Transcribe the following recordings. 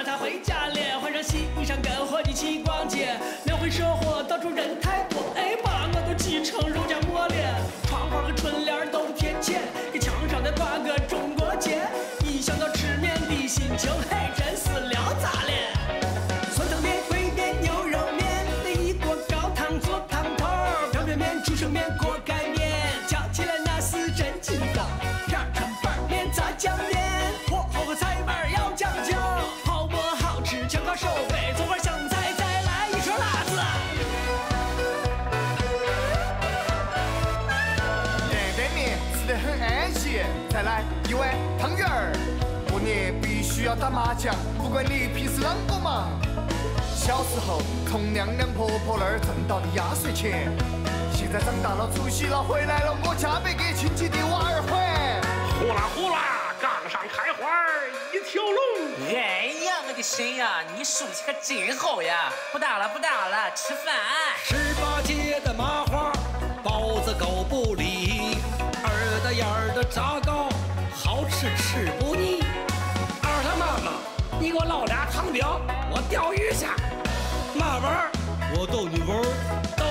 让他回家。不管你平时啷个忙小时候从娘娘婆婆那儿挣到的压岁钱？现在长大了出息了回来了我加倍给亲戚的娃儿还呼啦呼啦杠上开花一条龙。哎呀我的神呀你手气可真好呀。不打了不打了吃饭。十八街的麻花包子狗不理耳朵眼的炸糕好吃吃吃我烙俩糖饼我钓鱼去。嘛玩儿。我逗你玩儿逗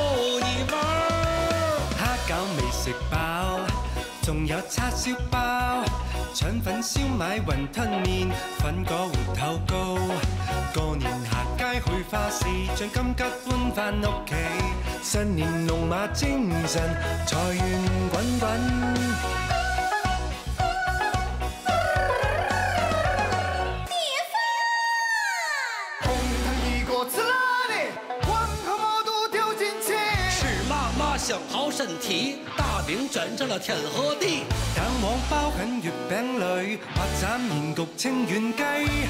你玩儿。虾饺没吃饱仲有叉烧包肠粉烧卖云吞面粉果芋头糕过年行街去花市将金桔搬返屋企。新年龙马精神财源滚滚。身体，大饼卷成了天和地。蛋黄包含月饼里，八斩面焗清远鸡。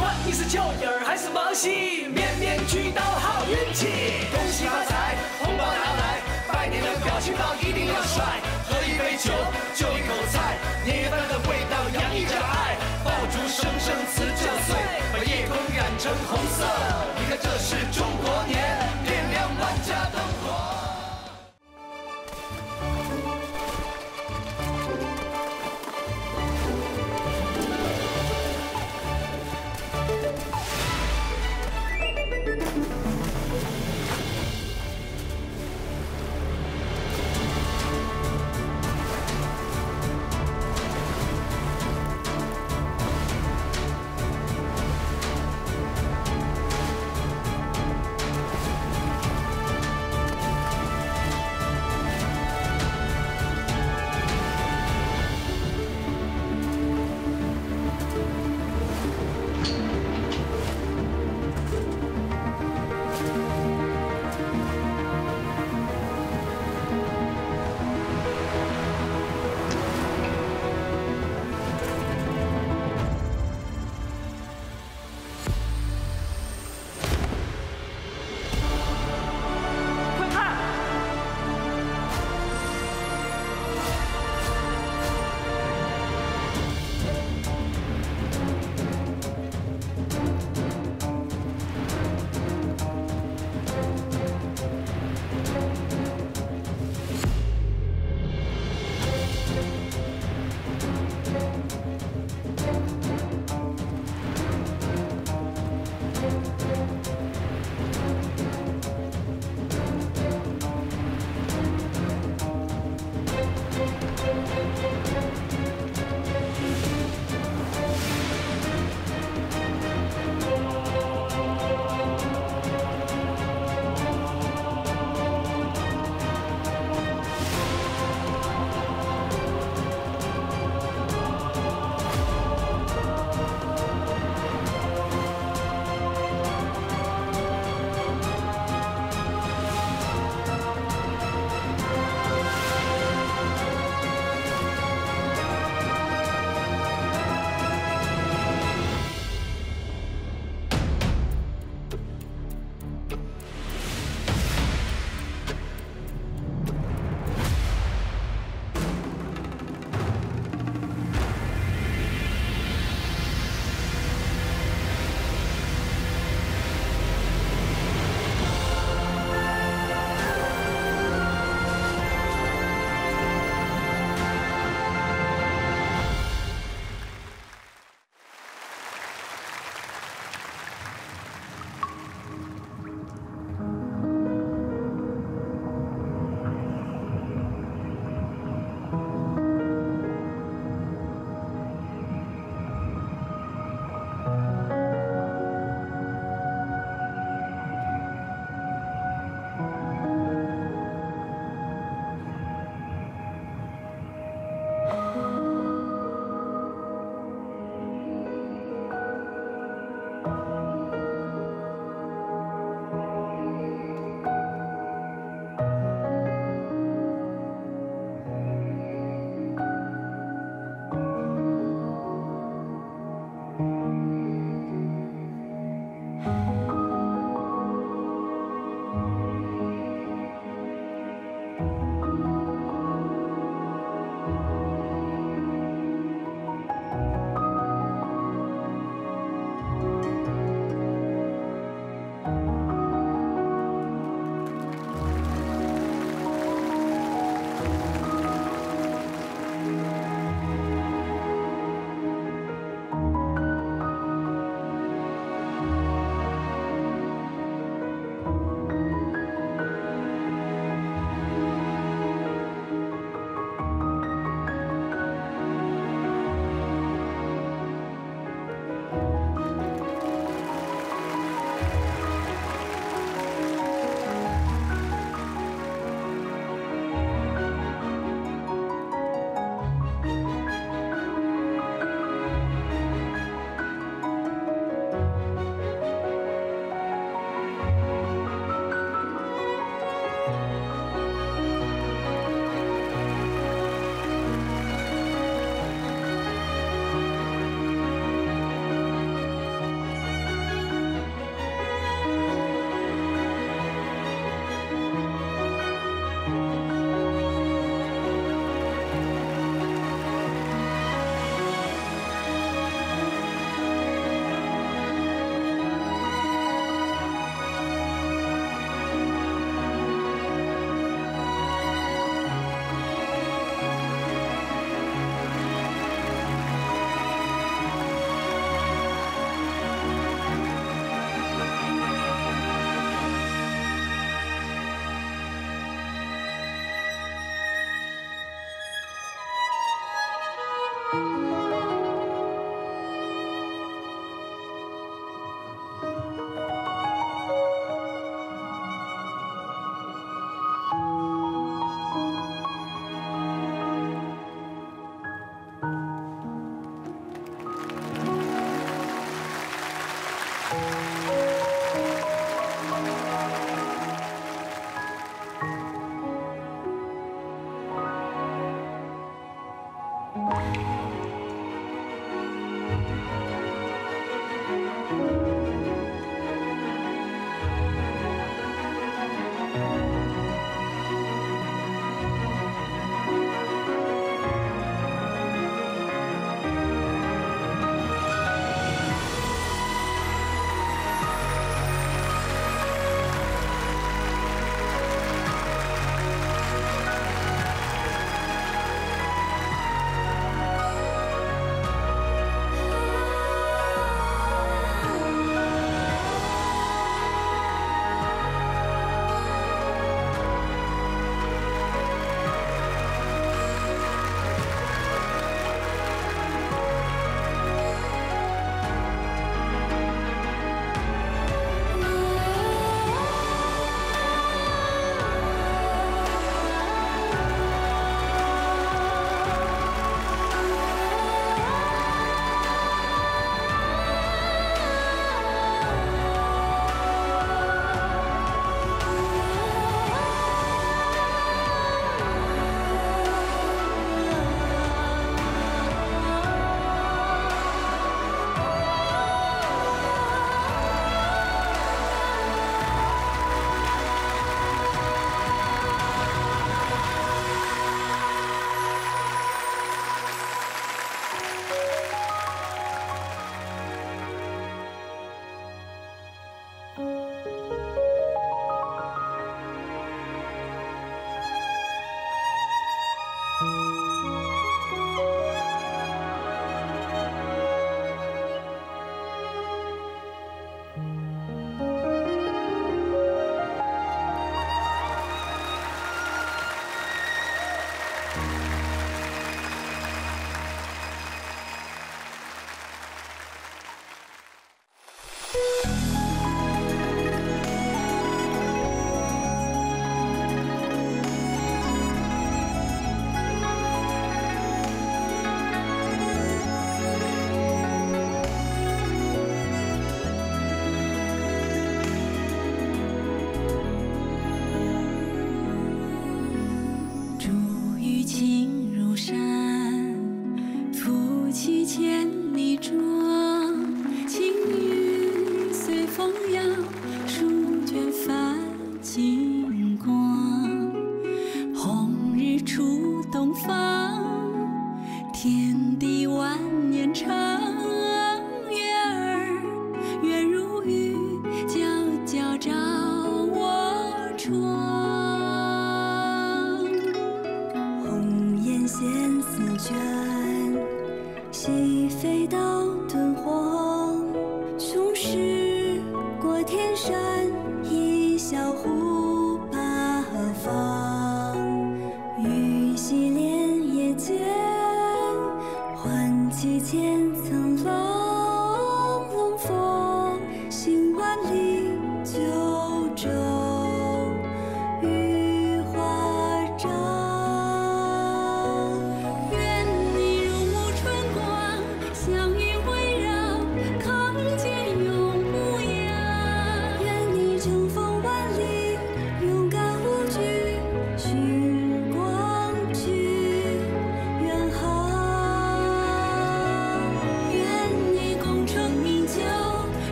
哇，你是蚯蚓还是毛细？面面俱到好运气，恭喜发财，红包拿来，拜年的表情包一定要帅。喝一杯酒，就一口菜，年夜饭的味道洋溢着爱。爆竹声声辞旧岁，把夜空染成红色。出东方天地万年长。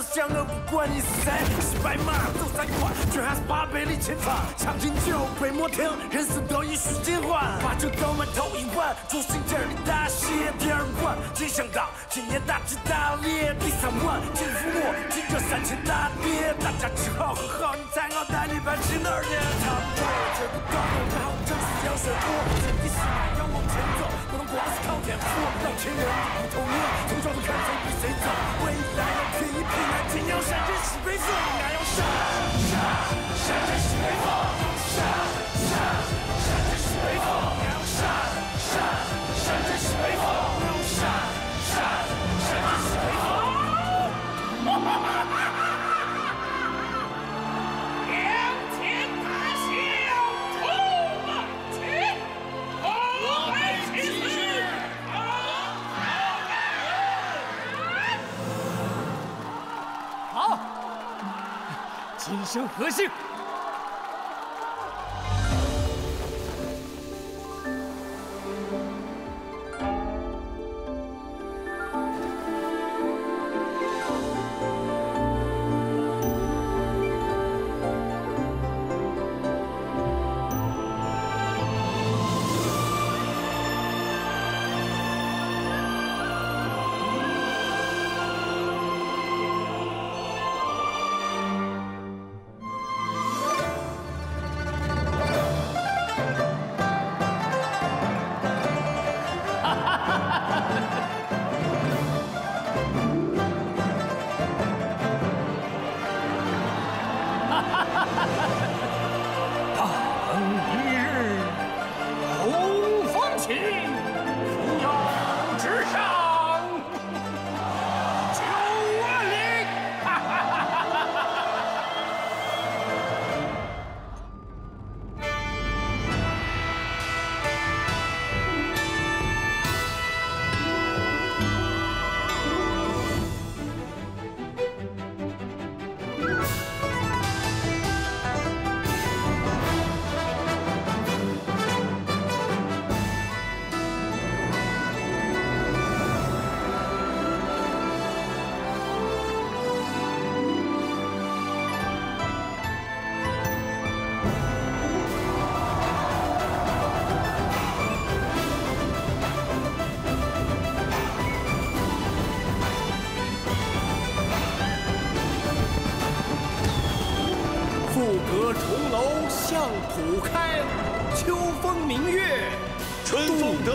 彻底赛了香了，不管你是谁，是白马走在快，却还是八百里前方。长青酒杯莫停，人生都已需减缓。把酒倒满头一碗，祝新天里大谢。第二碗，金香到今年大吉大利。第三碗，金福我，金这三千大跌。大家吃好喝好，你才好带你搬去哪儿呢？差不多，这个道路然后正是要学过。真的是要往前走，不能光是靠天赋。老天爷不透明，从小就看谁比谁早。未来一拼，爱情要山珍西北风，爱要山山山珍西北风，山山山珍西北风，生何幸？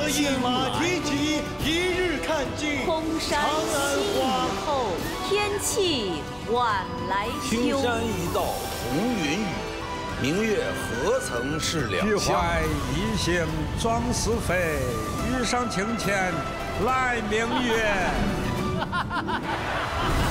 得意马蹄疾，一日看尽空山长安新雨花。后，天气晚来秋。青山一道红云雨，明月何曾是两菊乡？怀一行装似非，欲上青天来明月。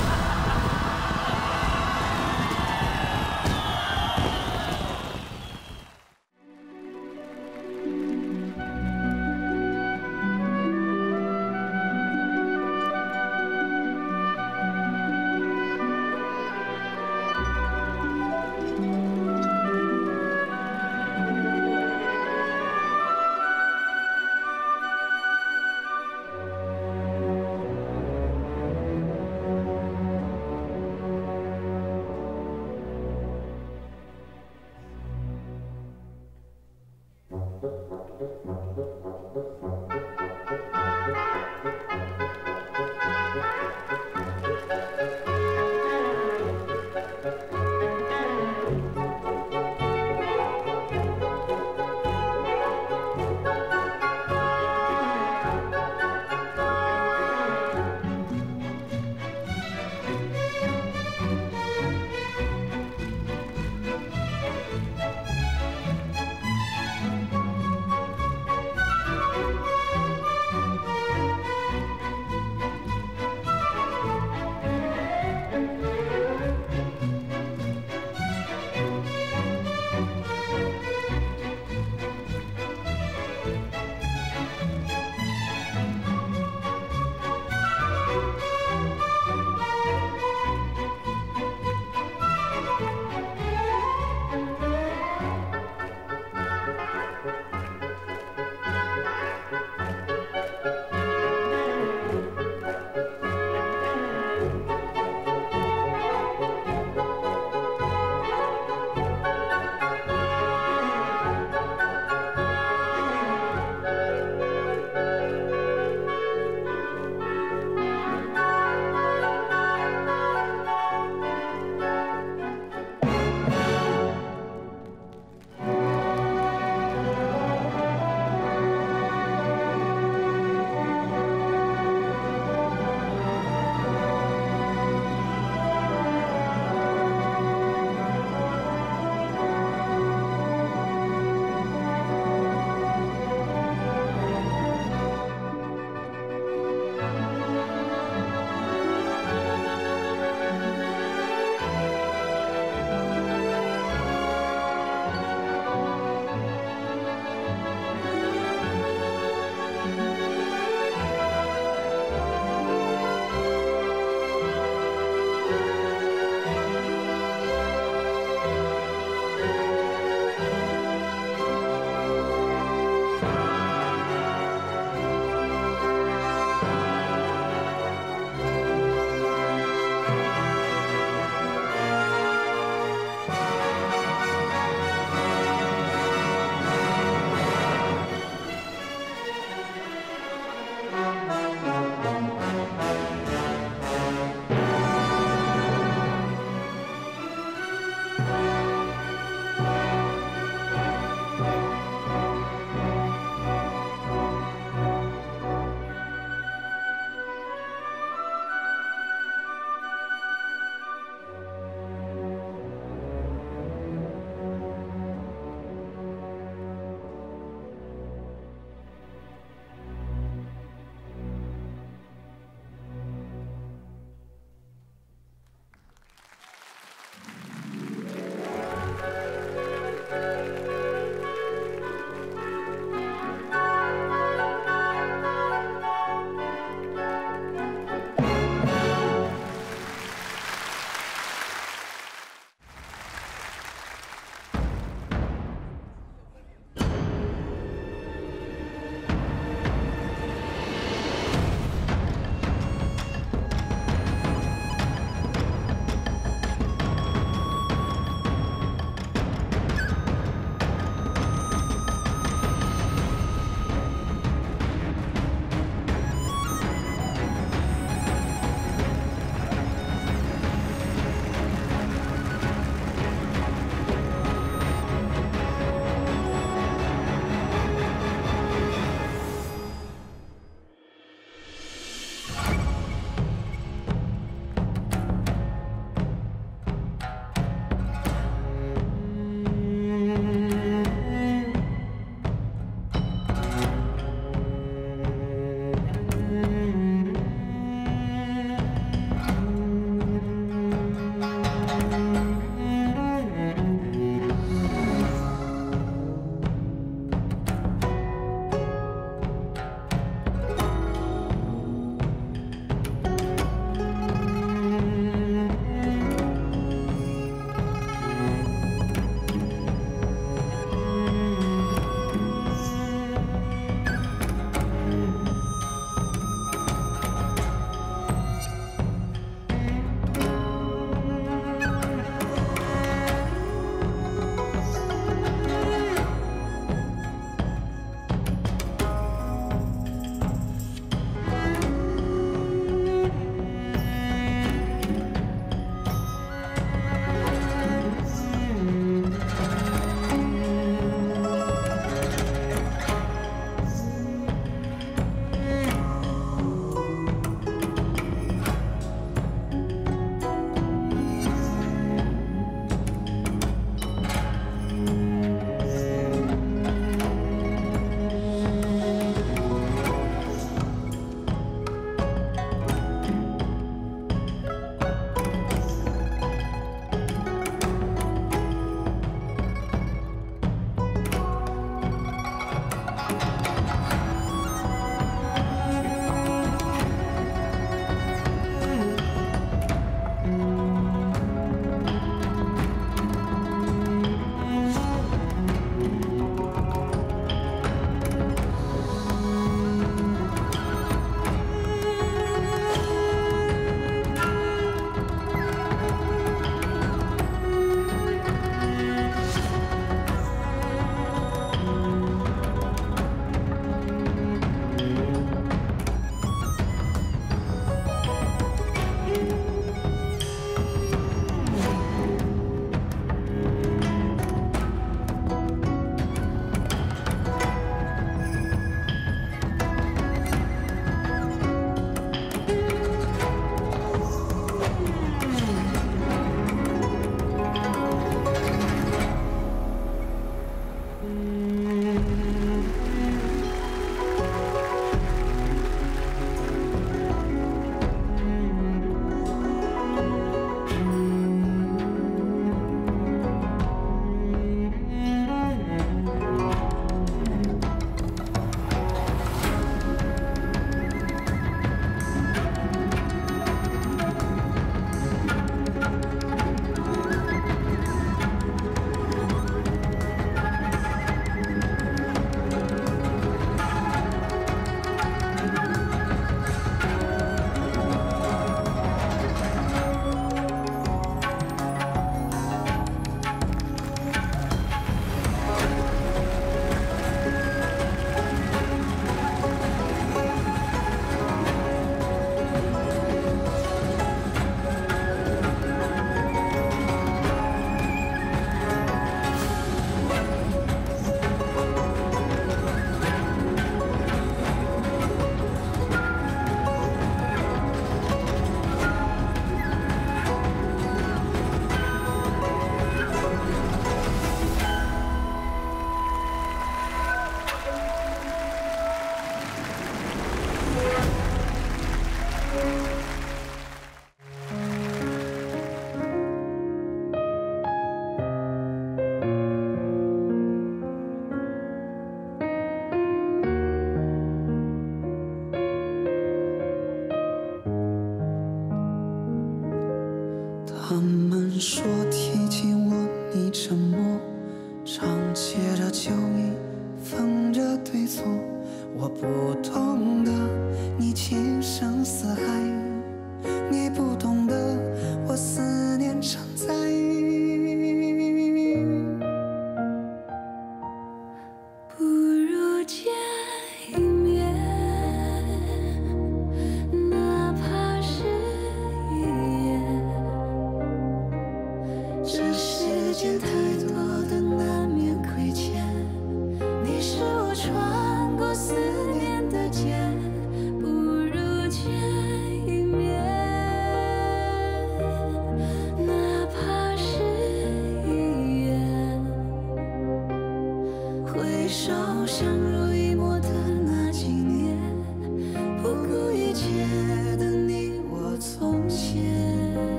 nie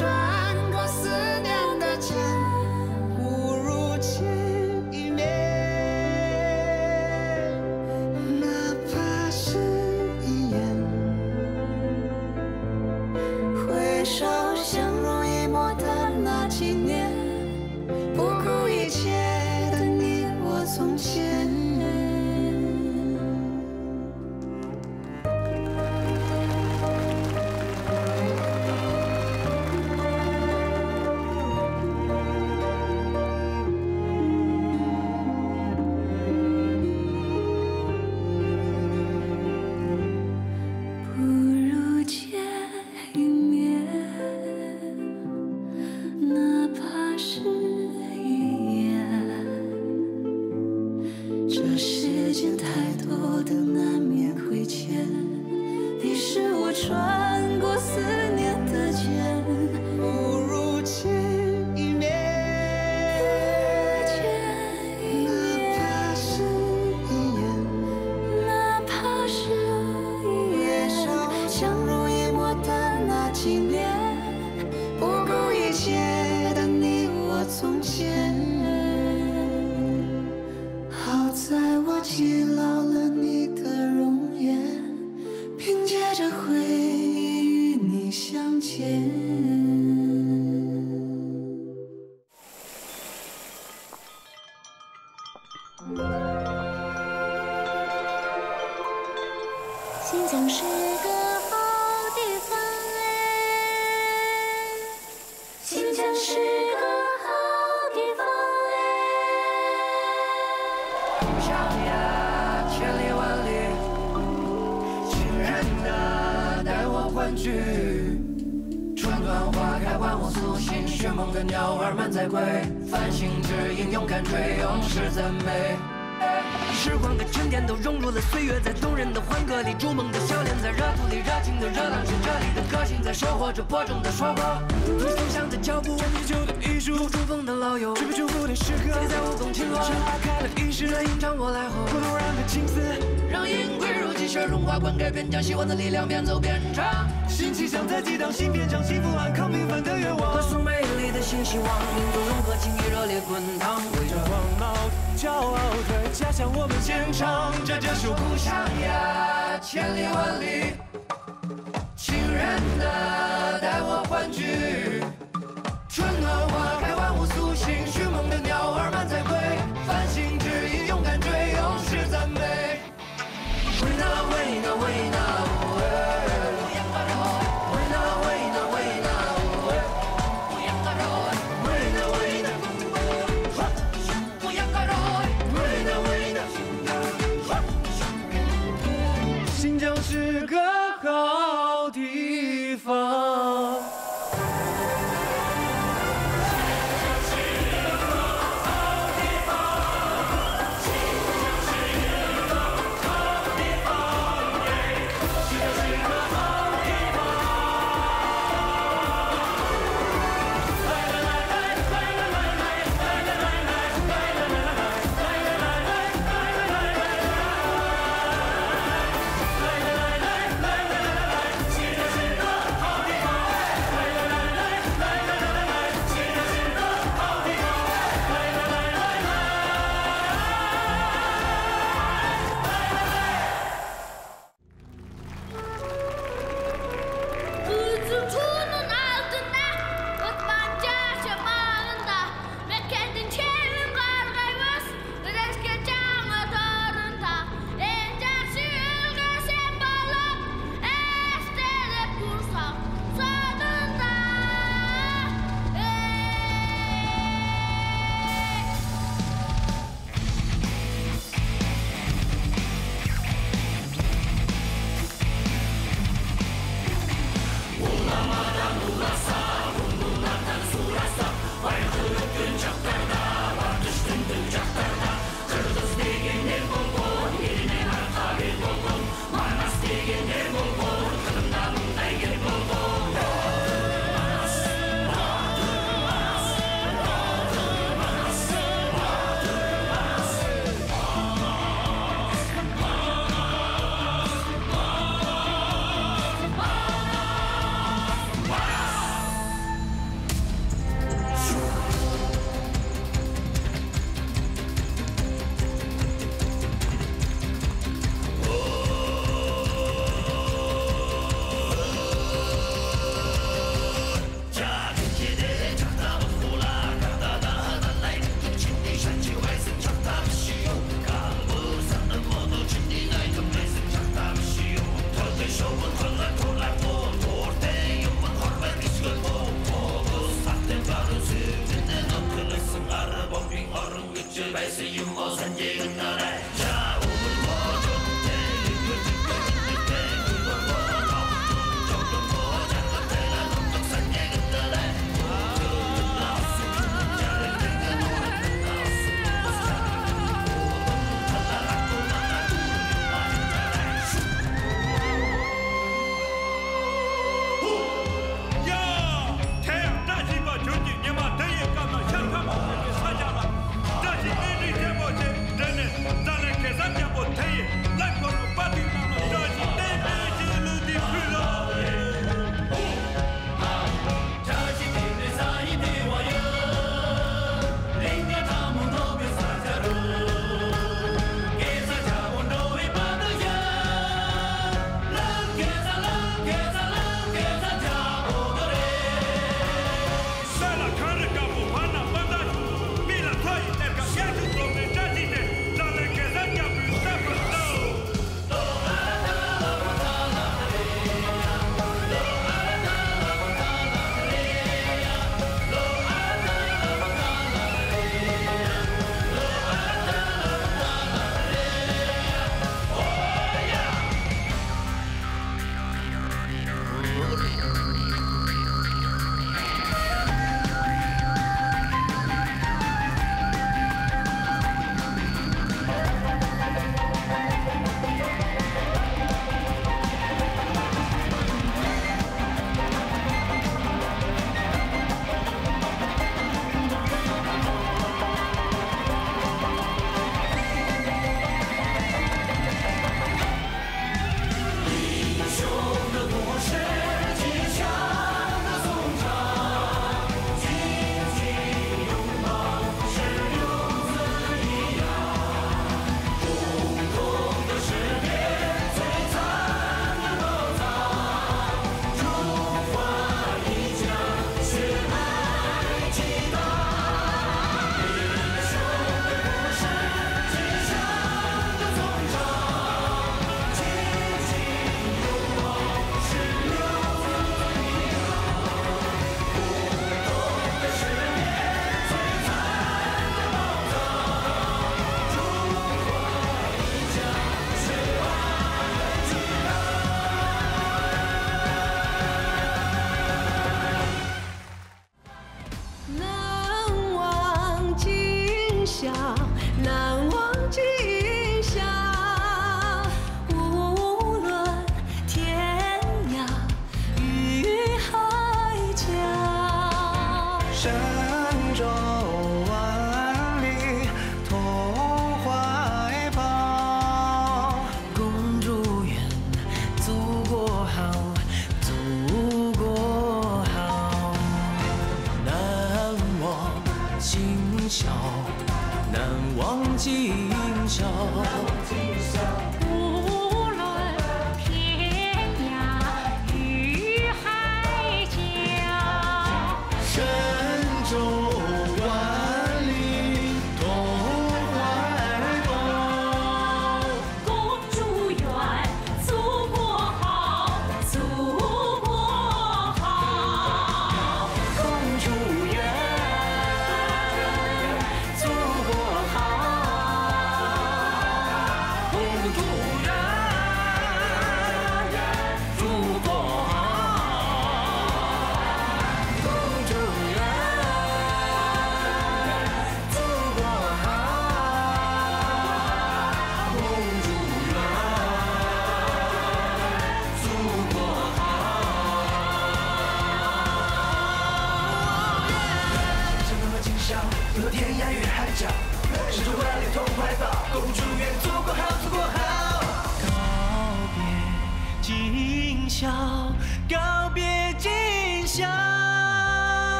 Try. 着喜欢的力量边走边唱。心情像在激荡，心篇章幸福安康平凡的愿望。发出美丽的新希望，民族融合，情谊热烈滚烫。为着光芒，骄傲的家乡，我们坚唱着这首故乡呀，千里万里，亲人呐、啊，带我欢聚。we know. door.